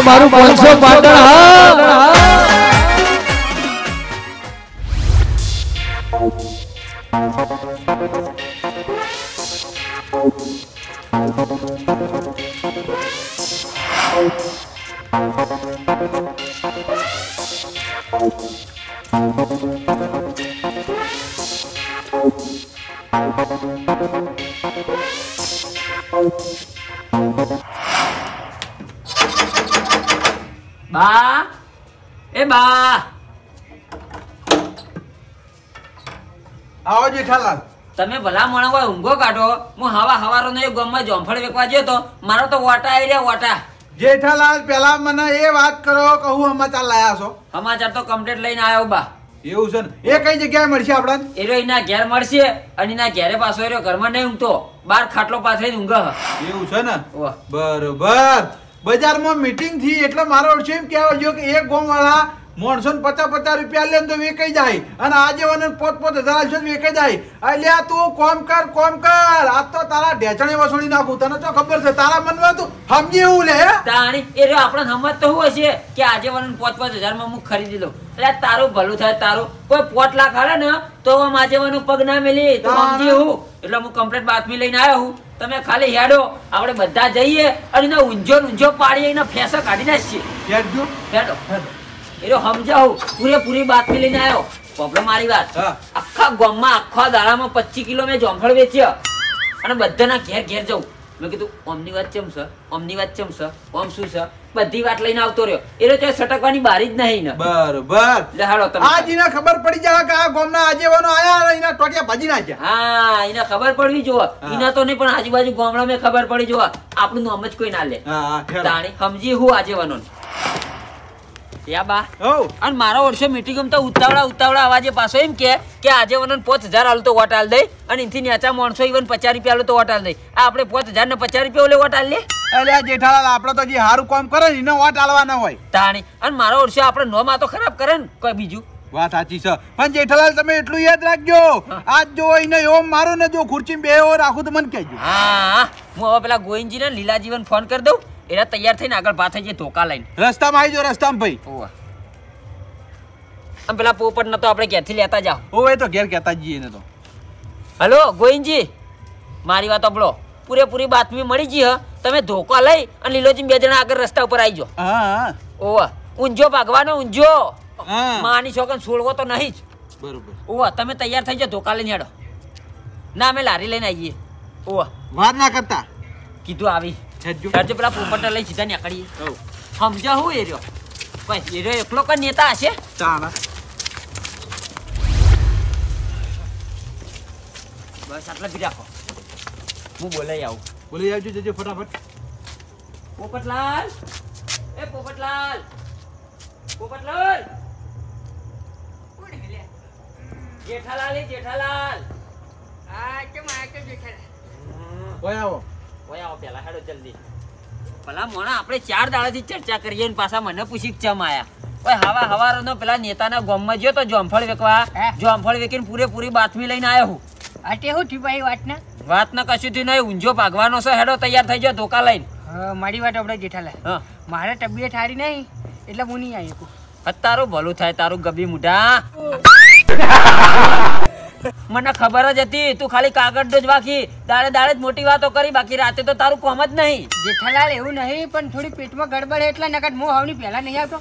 આ મારું પાંચસો પાટણ હા બા. એ બા. આવો જેઠાલાલ. તમે ભલા મોણા હોય ઊંઘો કાઢો. હું હવા હવારો ને ગામમાં જોંફળ વેકવા ગયો તો. મારો તો વાટા આવી રહ્યા વાટા. જેઠાલાલ પેલા મને એ વાત કરો કે હું સમાચાર લાયા છો. સમાચાર તો કમ્પ્લીટ લઈને આવ્યો બા. એવું છે ને? એ કઈ જગ્યાએ મળશે આપણને? એરો એના ઘેર મળશે અને એના ઘેરે પાછો એરો ઘરમાં નહીં ઊંઘતો. બાર ખાટલો પાથરીને ઊંઘ એવું છે ને. બરોબર. બજારમાં મીટિંગથી એટલે મારો અર્થ એમ કહેવા જો કે એક ગોમ વાળા માણસો ને પચાસ પચાસ રૂપિયા લે તો વેચાઈ જાય. અને આજે મને પોત પોત હજાર આલશો વેચાઈ જાય. એટલે તું કોમ કર કોમ કર. આ તો તારા ઢેચણે વસૂલી નાખું. તને તો ખબર છે તારા મનમાં તું સમજી એવું લે? તાણી એરો આપણને સમજ તો શું હશે? કે આજે વન પોત પાંચ હજારમાં હું ખરીદી લઉં. એટલે તારું ભલું થાય તારું. કોઈ પોટ લાખ હાલે ને તો આજે મને પગ ના મેલી. તો સમજી હું. એટલે હું કમ્પ્લેટ બાતમી લઈને આવ્યો હું. તમે ખાલી હેડો આપણે બધા જઈએ અને એનો ઊંઝો ઊંઝો પાડીએ એના ફેસો કાઢી નાખીએ. હેડજો. હેડો. એનો સમજાવું? પૂરેપૂરી બાતમી લઈને આવ્યો. પ્રોબ્લેમ મારી વાત. આખા ગામમાં આખા દાડામાં પચીસ કિલો મેં જોંફળ વેચ્યા. અને બધાના ઘેર ઘેર જવું. મેં કીધું ઓમની વાત ચમ છે? ઓમની વાત ચમ છે? ઓમ શું છે? બધી વાત લઈને આવતો રહ્યો. એ તો સટકવાની બારી જ નહીં ને. બરોબર. એટલે હાલો તમે આજ એને ખબર પડી જાય કે આ ગામના આજેવાનો આયા એના ટોટિયા ભાજી નાખ્યા. હા એને ખબર પડવી જોવા. એના તો નહીં પણ આજુબાજુ ગામડા મેં ખબર પડી જોવા. આપણું નામ જ કોઈ ના લે. હા હા તાણી સમજી હું આજે વનો યા બા. હઉ. અને મારો વર્ષે મીટિંગ ગમતો ઉતાવળા ઉતાવળા અવાજે પાછો એમ કે કે આજે વનન પાંચ હજાર હાલ તો વોટ હાલ દઈ અને એથી નેચા માણસો ઇવન પચાસ રૂપિયા હાલો તો વોટ હાલ દઈ આ આપણે પાંચ હજાર ને પચાસ રૂપિયા ઓલે વોટ હાલ લે? અરે જેઠાલાલ આપણે તો જે સારું કામ કરે ને એને વોટ હાલવાના હોય. તાણી. અને મારો વર્ષે આપણે નોમ આ તો ખરાબ કરે ને કોઈ બીજું. વાત સાચી છે. પણ જેઠાલાલ તમે એટલું યાદ રાખજો. આજ જો એને એવો મારો ને જો ખુરચી બે રાખું તો મને કહેજો. હા હું. હવે પેલા ગોવિંદજી ને લીલાજીવન ફોન કરી દઉં. એના તૈયાર થઈને આગળ પાથે જે ધોકા લઈને. રસ્તામાં આવી જો રસ્તામાં ભાઈ. ઓવા. આમ પેલા પોપટ ન તો આપણે ઘેરથી લેતા જાઓ. ઓવે તો ઘેર કહેતા જઈએ ને તો. હલો ગોવિંદજી. મારી વાત સાંભળો. પૂરેપૂરી બાતમી મળી ગઈ હ. તમે ધોકા લઈ અને લીલોજી બે જણા આગળ રસ્તા ઉપર આવી જાઓ હા હા. ઓવા. ઊંઝો ભાગવાનો ઊંઝો. માની છોકન છોડવો તો નહીં જ. બરોબર. ઓવા તમે તૈયાર થઈ જાઓ ધોકા લઈને હેડો. ના અમે લારી લઈને આવીએ. ઓવા. વાર ના કરતા. કીધું આવી. હેડજો પેલા પોપટા લઈ સીધા નીકળીએ. સમજા હું એ રહ્યો? કોઈ એ રહ્યો એકલો કઈ નેતા હશે? ચાલે બસ આટલા બી રાખો. હું બોલાઈ આવું. બોલાઈ આવજો જજો ફટાફટ. પોપટલાલ! એ પોપટલાલ! પોપટલાલ! જેઠાલાલ એ જેઠાલાલ! કોઈ આવો. ઓય આવો પેલા હેડો જલ્દી. ભલા મોણા આપણે ચાર દાડાથી ચર્ચા કરીએ ને પાછા મને પૂછી કે ચમ આયા. ઓય હવા હવારનો પેલા નેતાના ગામમાં ગયો તો જોમફળ વેકવા? જોમફળ વેકીને પૂરેપૂરી બાથમી લઈને આવ્યો હું. અટે હું થયું ભાઈ વાતના? વાત ન કશું થી નહીં ઊંઝો ભાગવાનો છે હેડો તૈયાર થઈ ગયો ધોકા લઈને. મારી વાત આપણે જેઠાલાલ. મારે તબિયત સારી નહીં એટલે હું નહીં આવી તારું ભલું થાય તારું ગબી મુઢા. મને ખબર જ હતી તું ખાલી કાગળ જ બાકી દાડે દાડે જ મોટી વાતો કરી બાકી રાતે તો તારું કોમ જ નહીં. જેઠાલાલ એવું નહીં પણ થોડી પેટમાં ગડબડ એટલે નકર હું હવની પહેલા નહીં આવતો.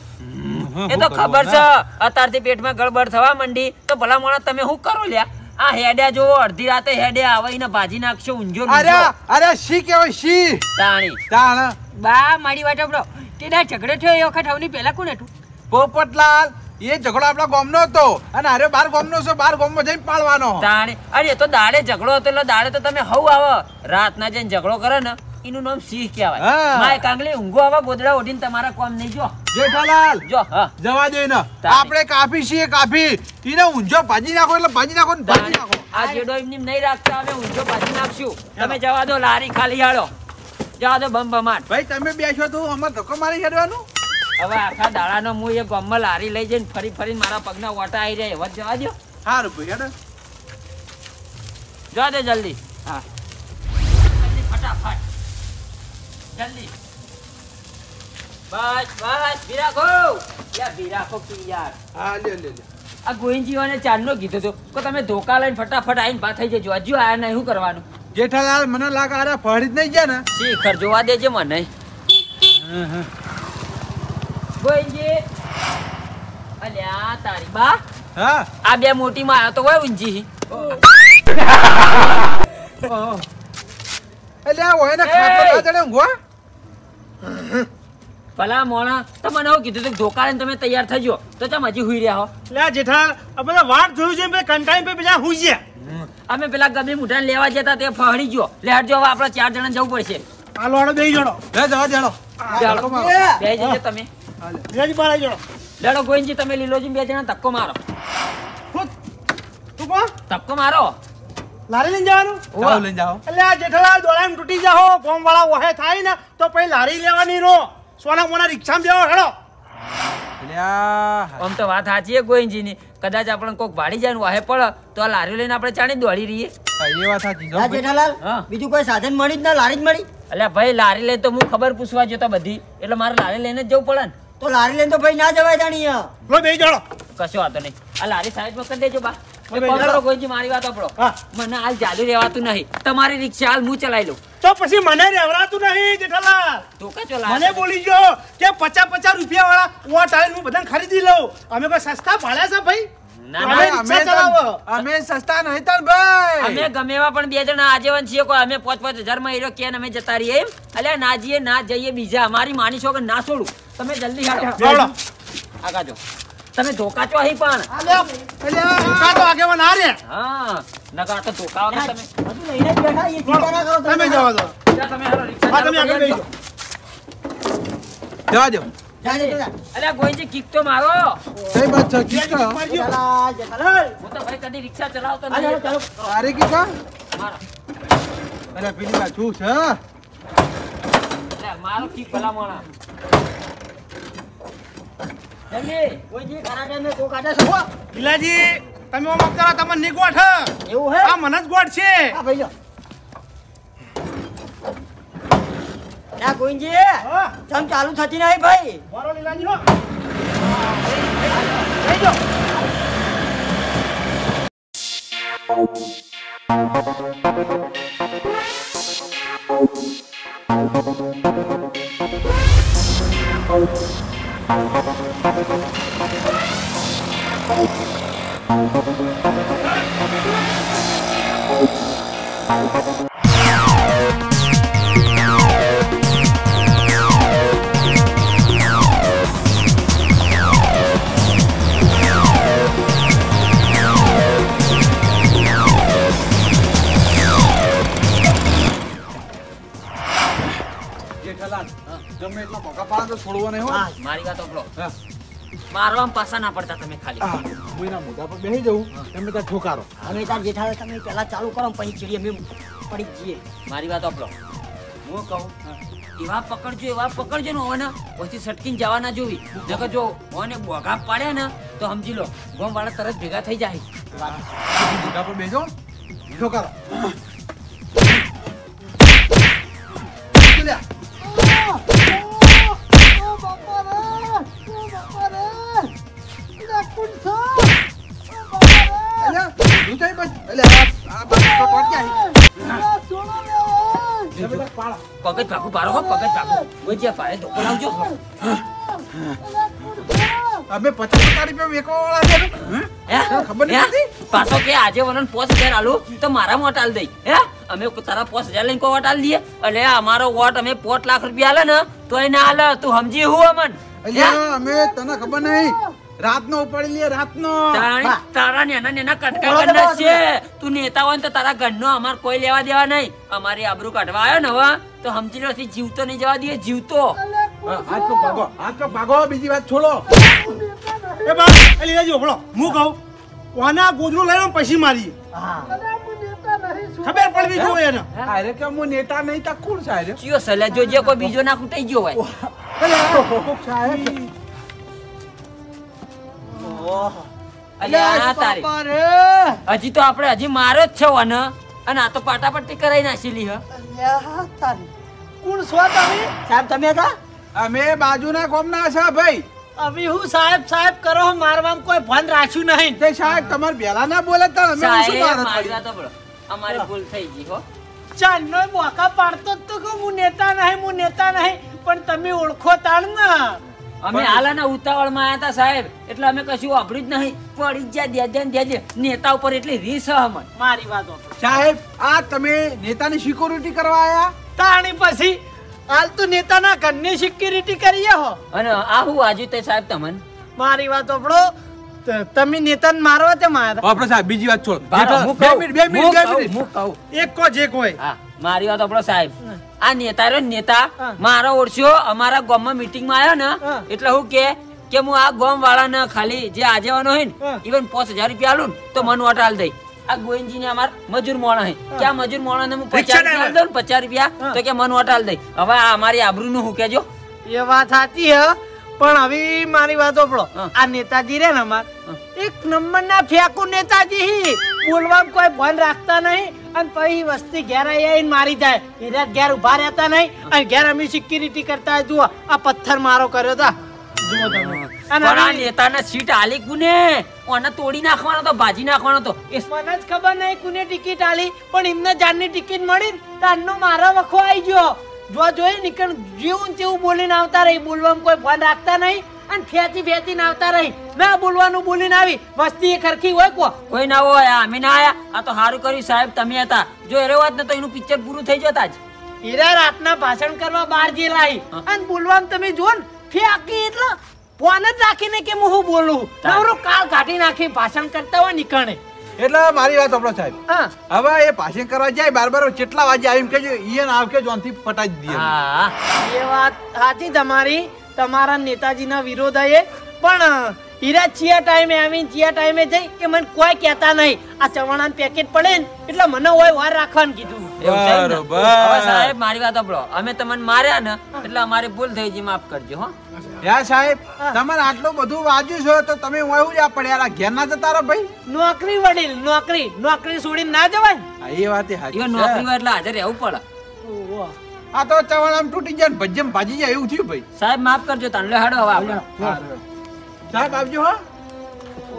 એ તો ખબર છે. અત્યારથી પેટમાં ગડબડ થવા માંડી. તો ભલા મોણા તમે શું કરો લ્યા? આ હેડ્યા જોવો અડધી રાતે હેડ્યા આવીને ભાજી નાખશો ઊંજો અરે અરે શી કહેવાય શી? તાણી. તાણ. બા મારી વાત આપણો તે ના ઝઘડો થયો એ વખત હવની પહેલા કોણ હતું? પોપટલાલ એ ઝઘડો આપણા ગામનો હતો. અને અરે બાર ગામનો છે બાર ગામમાં જઈને પાડવાનો તાણે અરે તો દાડે ઝઘડો હતો એટલે દાડે તો તમે હવ આવો. રાતના જઈને ઝઘડો કરે ને એનું નામ સિંહ કહેવાય. માય કાંગલી ઊંઘો આવા ગોદડા ઓઢીને તમારા કોમ નહીં જો. જેઠાલાલ જો હા. જવા દે ને આપણે કાફી છીએ કાફી. એને ઊંઝો ભાજી નાખો એટલે ભાજી નાખો ને ભાજી નાખો. આ જેડો એમની નહીં રાખતા અમે ઊંઝો પાછી નાખશું. તમે જવા દો લારી ખાલી હાલો. જવા દો બમ બમાટ. ભાઈ તમે બેસો તો અમારે ધક્કો મારી હેડવાનું હવે આખા દાડાનો હું એ ગમમાં લારી લઈ જઈને ફરી ફરીને મારા પગના ઓટા આવી જાય. એવા જવા દો સારું ભાઈ હેડો. જવા દે જલ્દી. હા. જલ્દી ફટાફટ. જલ્દી. બસ બસ કી યાર. હા લ્યો લ્યો આ ગોવિંદજીઓને ચાંદનો કીધું કે તમે ધોકા લઈને ફટાફટ આવીને બા થઈ જજો. હજુ આયા નહીં શું કરવાનું? જેઠાલાલ મને લાગે આરા ફળી જ નહીં ગયા ને. શીખર જોવા દેજે મને. ગોવિંદજી અલ્યા તારી બા. હા. આ બે મોટી માં તો હોય ઊંજી એટલે હોય ને ખાટલો ના ચડે ઊંઘવા ભલા મોણા તમને એવું કીધું હતું ધોકા લઈને તમે તૈયાર થજો તો ચમ હજી હુઈ રહ્યા હો? લે જેઠા આ બધા વાટ જોયું છે બે કંટાળી પે બીજા હુઈ ગયા. અમે પેલા ગમે મુઠાને લેવા જતા તે ફહડી ગયો. લેટ જો હવે આપણે ચાર જણા જવું પડશે. આ લોડો બેહી જોડો લે જવા દેડો બે જજો તમે. બીજાજી બહાર આવી જોડો લેડો ગોવિંદજી તમે લીલોજી બે જણા ધક્કો મારો. તું કોણ? ધક્કો મારો. લારી લઈને જવાનું? જાઓ લઈને જાઓ. એટલે આ જેઠાલાલ દોડામ તૂટી જાઓ ગોમ વાળા વહે થાય ને તો પછી લારી લેવાની રો. સોના મોના રિક્ષામાં બેહો હેડો. આમ તો વાત સાચી છે ગોવિંદજીની. કદાચ આપણે કોક ભાડી જાય ને વાહે પડે તો આ લારી લઈને આપણે ચાણી દોડી રહીએ. એ વાત સાચી હા જેઠાલાલ હા. બીજું કોઈ સાધન મળી જ ના લારી જ મળી? અલ્યા ભાઈ લારી લઈને તો હું ખબર પૂછવા જતો બધી. એટલે મારે લારી લઈને જ જવું પડે ને. તો લારી લઈને તો ભાઈ ના જવાય જાણી લો બેહી જોડો કશો વાતો નહીં. આ લારી સાઈડમાં કરી દેજો બા. મારી વાત આપણો મને હાલ ચાલુ રહેવાતું નહીં. તમારી રિક્ષા હાલ હું ચલાવી લઉં. તો પછી મને રેવરાતું નહીં જેઠાલાલ. તો કા ચલાવે મને બોલી ગયો કે પચાસ પચાસ રૂપિયા વાળા ઓટ આવીને હું બધાને ખરીદી લઉં. અમે કોઈ સસ્તા ભાડ્યા છે ભાઈ? ના, અમે ના, અમે રિક્ષા તો- અમે સસ્તા નહીં ભાઈ. અમે ગમે એવા પણ બે જણા આજીવન છીએ. કોઈ અમે પાંચ પાંચ હજારમાં હીરો કે અમે જતા રહીએ એમ. અલ્યા ના જઈએ ના જઈએ બીજા. અમારી માની છો કે ના છોડું. તમે જલ્દી હાલો આગા જો. તમે ધોકા છો અહીં પણ. એટલે આ તો આગેવાન આ રે હા નકા તો ધોકા વગર તમે. હજુ લઈને જ બેઠા એ ચિંતા કરો તમે. જવા દો. તમે હાલો રિક્ષા હા તમે આગળ કરી બેહી આપજો. જાઓ. જવા દો અલ્યા ગોવિંદજી કિક તો મારો. કઈ છે. હું તો ભાઈ કદી રિક્ષા ચલાવતો. તારે કિસ્સા મારો. અરે પેલી વાત શું છે? અલ્યા, મારો કિક ભલા મોણા જલ્દી કોઈજી ખરા ટાઈમે કોક આડે છે. હો, ગિલાજી તમે ઓમ કરો તમને નહીં ગોઠ એવું હે? આ મને જ ગોઠ છે. ભાઈ. ના ચાલુ થતી નહીં ભાઈ. મારો લીલાજી હો. જાઓ. જેઠાલાલ ગમે એટલા મોકા પાડો તો છોડવો નહીં હોય મારી વાત હા. મારવામાં પાસા ના પડતા તમે ખાલી. હું એના મોઢા પર બેસી જવું તમે ત્યાં ઠોકારો. અમે ત્યાં જેઠાલાલ તમે પહેલા ચાલુ કરો પછી ચીડીએ અમે પડી જઈએ. મારી વાત સાંભળો. હું કહું એવા પકડજો એવા પકડજો ને ઓને. પછી સટકીને જવા ના જોવી. નકર જો ઓને બોગા પાડ્યા ને તો સમજી લો ગોમ વાળા તરત ભેગા થઈ જાય. મોઢા પર બેસો ઠોકારો. લ્યા. પગજ ભાગું પાડો હો પગજ ભાગું. કોઈ જ્યાં પાડે ધોકો લાવજો. અમે પચાસ ટકા રૂપિયા વેચવા વાળા ખબર? નથી? પાછો કે આજે વનન પોસ હજાર આલું તો મારા મોટ આલ દઈ. હે? અમે તારા પોસ હજાર લઈને કોઈ વોટ આલ દઈએ એટલે અમારો વોટ અમે પોત લાખ રૂપિયા આલે ને તો એ ના આલે. તું સમજી હું અમન? અમે તને ખબર નહીં? રાતનો ઉપાડી લઈએ રાતનો. તારા નેના નેના કટકા બોલો. છે. તું નેતા હોય ને તો તારા ઘરનો અમાર કોઈ લેવા દેવા નહીં. અમારી આબરૂ કાઢવા આવ્યો ને હવે તો સમજી લો જીવતો નહીં જવા દઈએ જીવતો. આજ તો ભાગો આજ તો ભાગો બીજી વાત છોડો. એ બા એ લીલાજી ઓફળો હું કહું વાના ગોદરું લઈને પછી મારી હા. ખબર પડવી જોઈએ એને. અરે કે હું નેતા નહીં તા કોણ સાહેબ? ચિયો જો જે કોઈ બીજો ના કૂટાઈ ગયો હોય. સાહેબ. હજી તો આપણે હજી મારો જ છે વન. અને આ તો પાટાપટ્ટી કરાઈ નાખેલી હ. કોણ છો તમે? સાહેબ તમે હતા? અમે બાજુના ગામના છે ભાઈ. અભી હું સાહેબ સાહેબ કરો મારવામાં કોઈ ભંદ રાખ્યું નહીં. તે સાહેબ તમાર પહેલા ના બોલે તો અમે શું સાહેબ ભારત મારી વાત અમારી ભૂલ થઈ ગઈ હો. ચાંદનો બોકા પાડતો જ તો કે હું નેતા નહીં હું નેતા નહીં પણ તમે ઓળખો તાણ ને. અમે હાલાના ઉતાવળમાં આવ્યા હતા સાહેબ. એટલે અમે કશું વાપર્યું જ નહીં. પડી જ્યાં દેજે દ્યા. નેતા ઉપર એટલી રીસ હ મારી વાત સાહેબ આ તમે નેતાની સિક્યુરિટી કરવા આયા? તાણી પછી હાલ તો નેતાના ઘરની સિક્યુરિટી કરીએ હો. અને આ હું આજુ તે સાહેબ તમને? મારી વાત આપણો તમે નેતાને મારવા તે? માર્યા આપણે સાહેબ બીજી વાત છોડ. બે મિનિટ બે મિનિટ. એક કો જે કોઈ હા. મારી વાત આપણો સાહેબ. આ નેતા રહ્યો નેતા મારો ઓળખ્યો અમારા ગામમાં મીટિંગમાં આવ્યો ને એટલે હું કે કે હું આ ગામ વાળાને ખાલી જે આજેવાનો હોય ને. ઇવન પાંચ હજાર રૂપિયા આલું તો મને વોટ આલ દઈ આ ગોવિંદજી ને અમાર મજૂર મોણા હે. કે આ મજૂર મોણા ને હું પચાસ રૂપિયા દઉં પચાસ રૂપિયા તો કે મને વોટ આલ દઈ હવે આ અમારી આબરૂ નું હું કેજો એ વાત સાચી હે. પણ હવે મારી વાત સાંભળો આ નેતાજી રે ને અમાર એક નંબર ના ફેંકુ નેતાજી હી. બોલવામાં કોઈ ભાન રાખતા નહીં અને પછી વસ્તી ઘેર આવી મારી જાય. એના ઘેર ઊભા રહેતા નહીં અને ઘેર અમે સિક્યુરિટી કરતા. જુઓ આ પથ્થર મારો કર્યો તા. જુઓ તમે. અને પણ આ નેતાને સીટ આલી કુને? ઓને તોડી નાખવાનો તો ભાજી નાખવાનો તો. એ મને જ ખબર નહીં કોને ટિકિટ આલી પણ એમને જાનની ટિકિટ મળી તારનો મારો વખો આવી ગયો. જો જોઈ નીકળ જેવું ને તેવું બોલીને આવતા રહી બોલવામાં કોઈ ભાન રાખતા નહીં અને ફેંચી ફેંચીને આવતા રહી. ના બોલવાનું બોલીને આવી વસ્તી એ ખરખી હોય કો? કોઈ ના હોય અમે ના આયા. આ તો સારું કર્યું સાહેબ તમે હતા. જો એરો વાત ને તો એનું પિક્ચર પૂરું થઈ જતા જ હીરા રાતના ભાષણ કરવા બહાર જે લાવી અને બોલવામાં તમે જો ને ફેંકી એટલે ફોન જ રાખીને કે હું બોલું? નવરો કાળ કાઢી નાખી ભાષણ કરતા હોય નીકળે એટલે મારી વાત આપણો સાહેબ. હા. હવે એ ભાષણ કરવા જાય બાર બાર કેટલા વાગે આવી કે ઈયન આવ કે જોનથી પટાઈ જ એ વાત સાચી તમારી. તમારા નેતાજીના વિરોધ એ પણ હીરા ચિયા ટાઈમે આવીને ચિયા ટાઈમે જઈ એ મને કોઈ કહેતા નહીં. આ ચવાણાનું પેકેટ પડે ને એટલે મને હોય વાર રાખવાનું કીધું? બરોબર. હવે સાહેબ મારી વાત સાંભળો. અમે તમને માર્યા ને એટલે અમારી ભૂલ થઈ ગઈ માફ કરજો હો. યા સાહેબ તમારે આટલું બધું વાંચ્યું છે તો તમે હું એવું જ પડ્યા. આ ઘેર ના જતા રહો ભાઈ? નોકરી વડીલ નોકરી. નોકરી છોડીને ના જવાય? એ વાત છે. નોકરી હોય એટલે હાજર રહેવું પડે. ઓહો. આ તો ચવાણ આમ તૂટી જાય ભજ્જમ ભાજી જાય એવું થયું ભાઈ? સાહેબ માફ કરજો તને લે હાડો હવે આપણે. સાહેબ આવજો હો.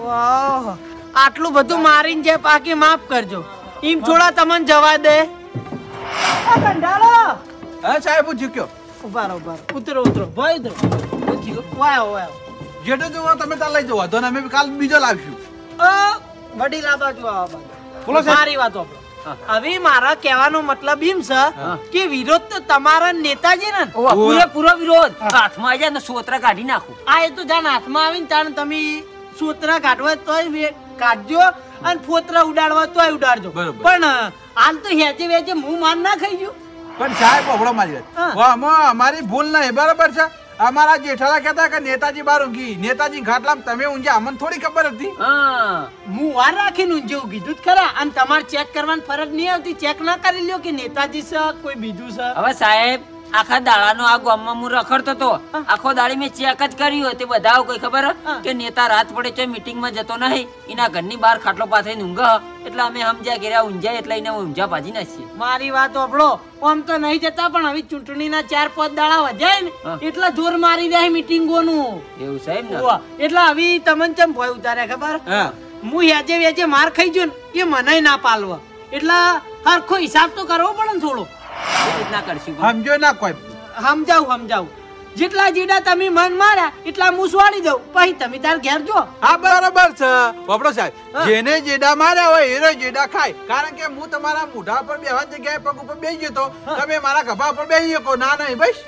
વાહ. આટલું બધું મારીને જે પાકી માફ કરજો. એમ થોડા તમને જવા દે. કંડાળો હા સાહેબ હું જીક્યો ઊભા રહો, ઊભા ઉતરો ઉતરો. ભાઈ ઉતરો. શું વાયો વાયો. જેટલો જોવો તમે ત્યાં લઈ જવા દો અમે કાલ બીજો લાવશું. અ, વડીલા બાજુ આવા બોલો સાહેબ. વાત સાંભળો. હવે મારા કહેવાનો મતલબ એમ છે કે વિરોધ તો તમારા નેતાજી ને પૂરો પૂરેપૂરો વિરોધ. હાથમાં આવી જાય ને સોતરા કાઢી નાખું. આ એ તો જાણ હાથમાં આવીને તાણ તમે સોતરા કાઢવા તોય કાઢજો અને ફોતરા ઉડાડવા તોય ઉડાડજો. પણ હાલ તો હેજે વેજે હું માન ના ખાઈ ગયું. પણ સાહેબ હવળો મારી વાત. અમારી ભૂલ નહીં બરાબર છે? અમારા જેઠાલા કહેતા કે નેતાજી બાર ઊંઘી. નેતાજી ખાટલામાં તમે ઊંઘ્યા અમને થોડી ખબર હતી. હું. વાર રાખીને ઊંઘ્યું કીધું જ ખરા. અને તમારે ચેક કરવાની ફરજ નહીં આવતી. ચેક ના કરી લ્યો કે નેતાજી છે કોઈ બીજું છે. હવે સાહેબ આખા દાડાનો આ ગામમાં હું રખડતો તો આખો દાડી મેં ચેક જ કર્યું તે બધા કોઈ ખબર. કે નેતા રાત પડે છે મીટિંગમાં જતો નહીં. એના ઘરની બહાર ખાટલો પાથરીને ઊંઘ. એટલે અમે સમજ્યા કર્યા ઊંઝાય એટલે એને ઊંઝા ભાજી નાખીએ. મારી વાત ઓપડો આમ તો નહીં જતા પણ હવે ચૂંટણીના ચાર પાંચ દાડા વધ્યા ને એટલે જોર મારી દે મીટિંગોનું એવું સાહેબ ને? એટલે હવે તમને ચમ ભય ઉતારે ખબર? હા. હું હેજે વેજે માર ખાઈ ગયો ને એ મને ના પાલવા. એટલે હરખો હિસાબ તો કરવો પડે ને થોડો. એ રીતના કરશું સમજો ના કોઈ. સમજાવું સમજાવું. જેટલા જીડા તમે મન માર્યા એટલા હું સ્વાડી દઉં. પછી તમે તાર ઘેર જો. હા બરાબર છે. બાપડો સાહેબ. જેને જેડા માર્યા હોય એનો જેડા ખાય. કારણ કે હું તમારા મોઢા પર બેવા જગ્યાએ પગ ઉપર બેસી ગયો તમે મારા ખભા પર બેસી શકો. ના નહીં બસ.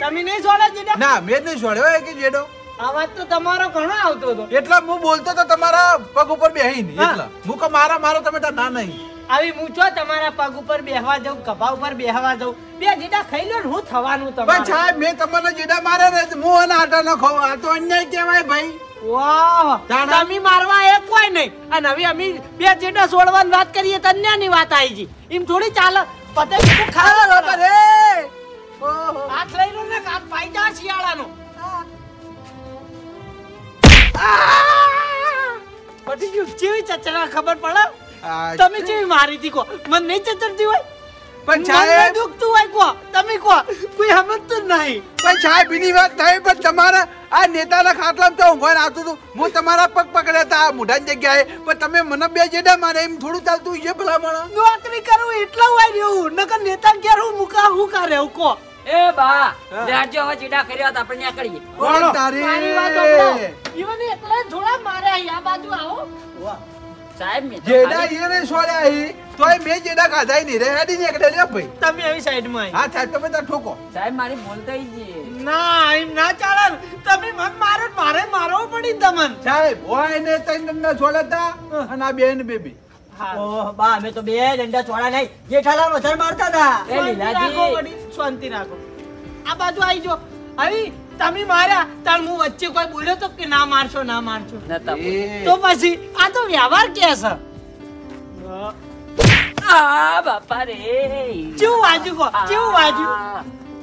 તમે નહીં છોડ્યા જીડા? ના મેં નહીં છોડ્યો એક જીડો. જેડો અવાજ તો તમારો ઘણો આવતો હતો. એટલે હું બોલતો તો તમારા પગ ઉપર બેહીને. એટલે. હું કે મારા મારો તમે ના નહીં. આવી હું જો તમારા પગ ઉપર બેહવા જાઉં કપા ઉપર બેહવા જાઉં? બે જીડા ખાઈ લો ને હું થવાનું તમારે. બસ સાહેબ મેં તમને જીડા માર્યા રે હું અને આટા ન ખાવ. આ તો અન્યાય કહેવાય ભાઈ. વાહ? તમે મારવા એક કોઈ નહીં. અને હવે અમે બે જેડા છોડવાની વાત કરીએ તો અન્યની વાત આવી ગઈ. એમ થોડી ચાલે. પતંગ તો ખાવા બરાબર ઓહો. હાથ લઈ લો ને હાથ પાઈ જા શિયાળાનો. પછી ગયું. ચેવી ચચરા ખબર પડે? તમે જે મારી હતી કો મને નહીં ચતરતી હોય? પણ મને સાહેબ દુખતું હોય કો તમે કો કોઈ સમજતું નહીં. પણ સાહેબ એની વાત નહીં પણ તમારા આ નેતાના ખાટલામાં તો ઊંઘવા આવતું હતું. હું તમારા પગ પકડ્યા હતા આ મોઢાની જગ્યાએ. પણ તમે મને બે જેડા મારે એમ થોડું ચાલતું છે ભલા માણસ નોકરી કરું એટલે હોય રહ્યું. નકર નેતા ઘેર હું મુકા હું કરે હું કો એ બા લેટજો હવે ચીડા કર્યા હતા આપણે ત્યાં કરીએ. તારી વાત. ઈવન એકલા થોડા મારે આ બાજુ આવો. સાહેબ જેડા યે છોડ્યા હી તોય મેં જેડા ખાધાય નહીં. રે હેડી નીકળે લે ભાઈ. તમે આવી સાઈડમાં. હા સાહેબ તમે તાર ઠોકો. સાહેબ મારી બોલતા ગઈ. ના એમ ના ચાલે. તમે મન મારો મારે મારવો પડી ને તમને. સાહેબ હોય ને ત્રણ દંડા છોડતા અને આ બેન બેબી. ઓહ, બા અમે તો બે ડંડા છોડા નહીં. જેઠાલાલ વધારે મારતા હતા. એ શાંતિ લીલાજી. શાંતિ રાખો. આ બાજુ આવી જો. આવી તમે માર્યા તાર હું વચ્ચે કોઈ બોલ્યો તો કે ના મારશો ના મારશો? તો પછી આ તો વ્યવહાર કે છે? આ બાપા રે. કેવું વાજુ કો કેવું વાજુ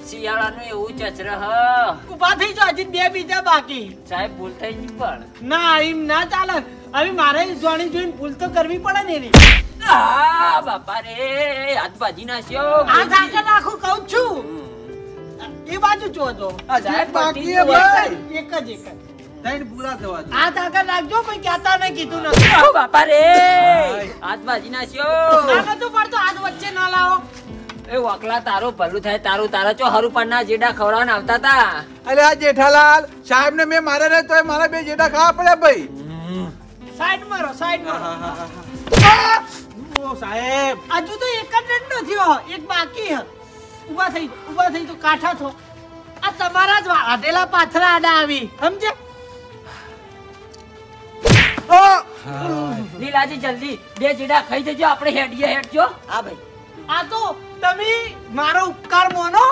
શિયાળાનું એવું ચચર હ. ઊભા થઈ જાઓ હજી બે બીજા બાકી. સાહેબ ભૂલ થઈ ગઈ પણ. ના એમ ના ચાલે. હવે મારે જોણી જોઈને ભૂલ તો કરવી પડે ને એની. આ બાપા રે હાથ ભાજી નાખ્યો. આ કહું છું. એ બાજુ જો તો સાહેબ બાકી ભાઈ એક જ એક જ. ત્રણ પૂરા થવા દો. આ આગળ રાખજો કોઈ કહેતા નહીં કીધું નથી. ઓ બાપા રે હાથ ભાજી નાખ્યો. ના નતું પડતો હાથ વચ્ચે ના લાવો. એ વકલા તારું ભલું થાય તારું તારા ચો હરું પરના જેડા ખવડાવવાના આવતા તા. અરે આ જેઠાલાલ સાહેબ ને મેં મારે રે તોય મારા બે જેડા ખાવા પડે ભાઈ. સાઈડ મારો સાઈડ મારો. સાહેબ. હજુ તો એક જ નથી થયો એક બાકી હે. ઊભા થઈ ઊભા થઈ તો કાઠા થો આ તમારા જ આધેલા પાથરા આડા આવી સમજે લીલાજી જલ્દી બે જીડા ખાઈ જજો આપણે હેડીએ હેડજો. હા ભાઈ. આ તો તમે મારો ઉપકાર મોનો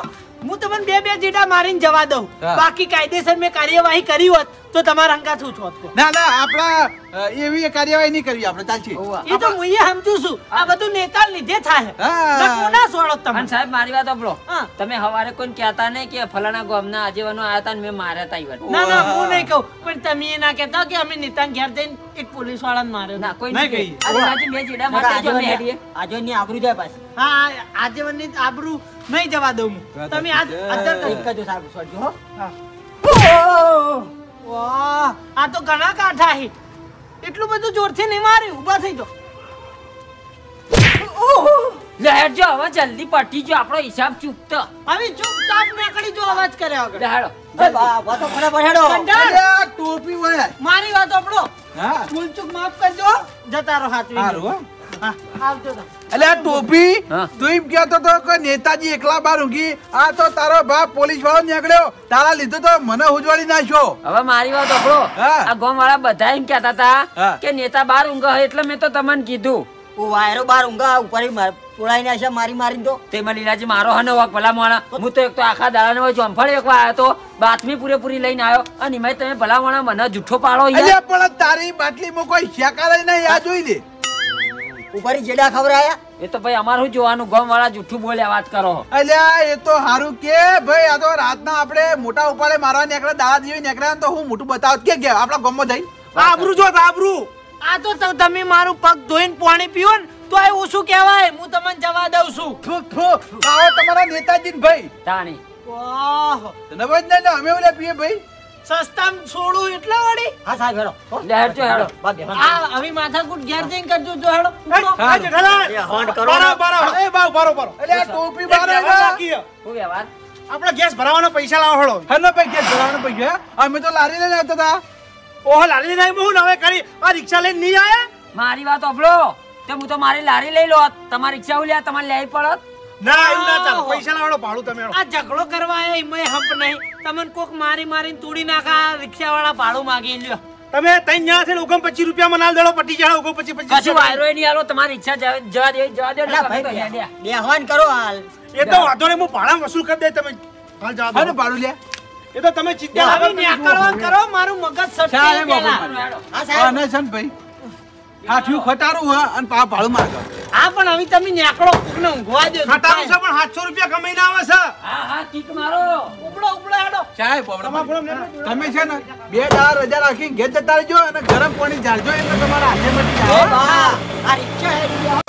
હું તમને બે બે જીડા મારીને જવા દઉં. બાકી કાયદેસર મેં કાર્યવાહી કરી હોત. તો તમારા અંકા શું છો ના ના આપણા એવી કાર્યવાહી નહીં કરવી આપણે ચાલશે. એ તો હું એ સમજુ છું. આ બધું નેતા લીધે થાય. હા. ના છોડો અને તમે? સાહેબ મારી વાત સાંભળો. તમે હવારે કોઈ કહેતા નહીં કે ફલાણા ગામના આજીવનો આયા હતા ને મેં માર્યા હતા ઈવન. ના ના હું નહીં કહું. પણ તમે એ ના કહેતા કે અમે નેતા ઘેર જઈને એક પોલીસ વાળાને માર્યો. ના કોઈ નહીં કહી નાજી બે જેડા મારતા જો મેં હેડીએ આજે ની આબરૂ જાય પાછી. હા આજેવનની આબરૂ નહીં જવા દઉં તમે આજ અંદર એક કહી જ સારું છોડજો હો. વાહ આ તો ઘણા કાંઠા હે. એટલું બધું જોરથી નહીં માર્યું ઊભા થઈ જો લહેર જો હવે જલ્દી પટી જો આપણો હિસાબ ચૂકતો. હવે ચૂપચાપ નીકળી જો અવાજ કરે આગળ વગર. હેડો એ બા બા તો ફટાફટ હેડો કંટાળ. અરે આ ટોપી વળ્યા મારી વાત આપણો હા. ભૂલ ચૂક માફ કરજો. જતા રહો હાથ આવજો તા. એટલે આ ટોપી? તું એમ કહેતો તો કે નેતાજી એકલા બાર ઊંઘી. આ તો તારો બાપ પોલીસ વાળો નીકળ્યો. તારા લીધો તો મને ઉજવાડી નાખ્યો. હવે મારી વાત સાંભળો. હા. આ ગામ વાળા બધા એમ કહેતા હતા કે નેતા બાર ઊંઘા હોય એટલે મેં તો તમને કીધું. વાયરો બાર ઊંઘા ઉપર પોળાઈ નાખ્યા મારી મારીને તો. તેમાં લીલાજી મારો હનો વાક ભલા મોણા. હું તો એક તો આખા દાડાનો હોય જોમફળ એક વાર આવ્યો તો બાતમી પૂરેપૂરી લઈને આવ્યો. અને એમાંય તમે ભલા મોણા મને જુઠ્ઠો પાડો પણ તારી બાટલીમાં કોઈ શેકાર નહીં આ જોઈ લે. ઉપર જેડા ખવડાયા એ તો ભાઈ અમારું જોવાનું ગમ વાળા જુઠ્ઠું બોલ્યા વાત કરો. અલ્યા એ તો હારું કે ભાઈ આ તો રાતના આપણે મોટા ઉપાડે મારવા નીકળ્યા દાદા જેવી નીકળ્યા ને તો હું મોટું બતાવ કે કે આપણા ગમમાં જઈ. આબરું જો આબરું. આ તો ત- તમે મારું પગ ધોઈને પાણી પીવો ને તો એ ઓછું કહેવાય? હું તમને જવા દઉં છું. થુ, થુ. આવો તમારા નેતાજી ભાઈ. તાણી. વાહ. તને ભાઈ ને અમે ઓલા પીએ ભાઈ. સસ્તામાં છોડું એટલે વળી? હા સાહેબ હેડો. હો. લે હેડજો હેડો. આ હવે માથાકૂટ ઘેર જઈને કરજો જો હેડો. હારું. એ હોંડ. કરો બરો એટલે આ ટોપી બારે આવ્યા. શું વ્યવહાર? આપણે ગેસ ભરાવાના પૈસા લાવો હેડો. હેલો પે ગેસ જવાનો પૈસા. અમે તો લારી લઈને આવતા હતા. ઓહો લઈને નહીં હું હવે કરી. આ રિક્ષા લઈને નહીં આયા મારી વાત સાંભળો. તે હું તો મારી લારી લઈ લો. તમારી રિક્ષા ઉલ્યા તમારે લેવી પડત. ના એવું ના ચાલ. પૈસા લાવડો ભાડું તમે આ ઝઘડો કરવા આયા એમાં હંપ નહીં. તમને કોક મારી મારીને તોડી નાખા રિક્ષાવાળા ભાડું માગી લ્યો. તમે તઈ ન્યા છે ઓગમ પચીસ રૂપિયા માં નાલ દેડો પટી જાય ઓગમ પચીસ. પચીસ કશું વાયરો નહીં આલો તમારી ઈચ્છા જવા જવા દે જવા દે અલા ભાઈ બે- બેહવાન કરો હાલ. એ તો વાંધો નહીં હું ભાડા વસૂલ કરી દે તમે હાલ જવા દે. ભાડું લે. એ તો તમે ચિંતા કરો. કરો મારું મગજ સટકે ચાલે હા હા સાહેબ. ને છે ભાઈ. હાથિયું ખટારું હા અને પા ભાડું માંગે હા પણ હવે તમે નેકળો કોકને ઊંઘવા દે ખટારું છે પણ સાતસો રૂપિયા કમાઈને આવે છે. હા હા કીક મારો. ઉપડો ઉપડો આડો ચાય ને- તમે છે ને બે ચાર હજાર રાખી ઘેર જતા રહેજો અને ગરમ પાણી ઝાડજો એટલે તમારા હાથે મટી જાય. બા આ રિક્ષા ગયા